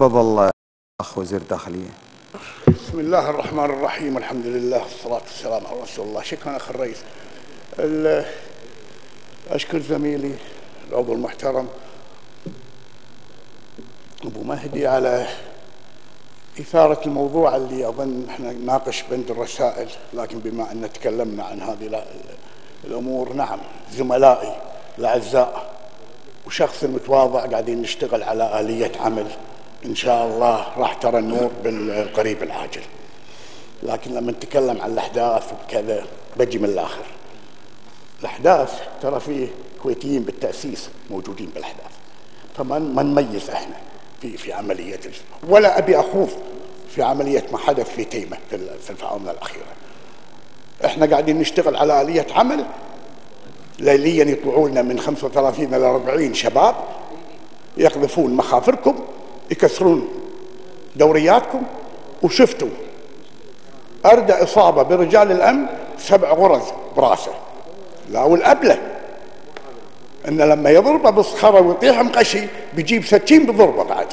تفضل أخ وزير داخلية. بسم الله الرحمن الرحيم الحمد لله والصلاة والسلام على رسول الله. شكرا أخ الرئيس. ال- أشكر زميلي العضو المحترم أبو مهدي على إثارة الموضوع اللي أظن إحنا ناقش بند الرسائل لكن بما أن تكلمنا عن هذه ال- الأمور نعم زملائي الأعزاء وشخص متواضع قاعدين نشتغل على آلية عمل. إن شاء الله راح ترى النور بالقريب العاجل. لكن لما نتكلم عن الأحداث وكذا بجي من الآخر. الأحداث ترى فيه كويتيين بالتأسيس موجودين بالأحداث. فما ما نميز إحنا في في عملية الج- ولا أبي أخوض في عملية ما حدث في تيمة في ال- في الآونة الأخيرة. إحنا قاعدين نشتغل على آلية عمل. ليليا يطلعوا لنا من 35 إلى 40 شباب يقذفون مخافركم. يكسرون دورياتكم وشفتوا. أردى إصابة برجال الأمن سبع غرز براسه. لا والأبلة. إن لما يضربه بصخرة ويطيح مقشي بيجيب سكين بضربة بعد.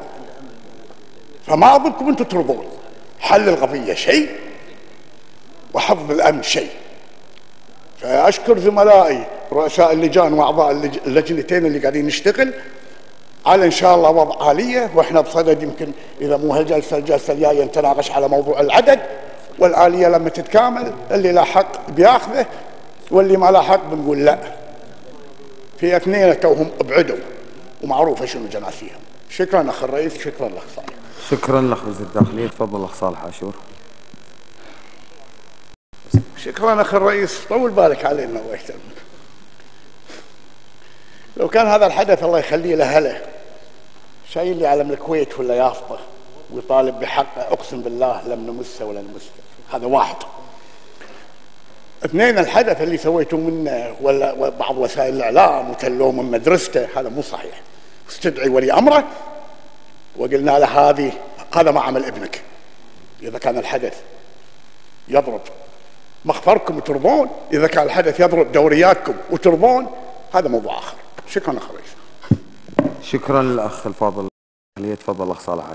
فما أظنكم أنتم ترضون. حل القضية شيء وحفظ الأمن شيء. فأشكر زملائي رؤساء اللجان وأعضاء اللج- اللجنتين اللي قاعدين نشتغل على إن شاء الله وضع آلية وإحنا بصدد يمكن إذا مو هالجلسة الجلسة الجاية نتناقش على موضوع العدد والآلية لما تتكامل اللي له حق بياخذه واللي ما له حق بنقول لا. في اثنين توهم أبعدوا ومعروفة شنو جناسيهم شكرا أخ الرئيس شكرا الاخ صالح. شكرا الاخ وزير داخليه تفضل الاخ صالح عاشور. شكرا أخ الرئيس طول بالك علينا الله يحترمك لو كان هذا الحدث الله يخليه لاهله شايل لي علم الكويت ولا يافطة ويطالب بحقه أقسم بالله لم نمسه ولا نمسه. هذا واحد. اثنين الحدث اللي سويتوا منه ولا بعض وسائل الإعلام وتلوه من مدرسته هذا مو صحيح. استدعي ولي أمره وقلنا له هذه هذا ما عمل ابنك. إذا كان الحدث يضرب. مخفركم وترضون إذا كان الحدث يضرب دورياتكم وترضون هذا موضوع آخر. شكرا اخ الرئيس شكرا للأخ الفاضل داخليه تفضل الاخ صالح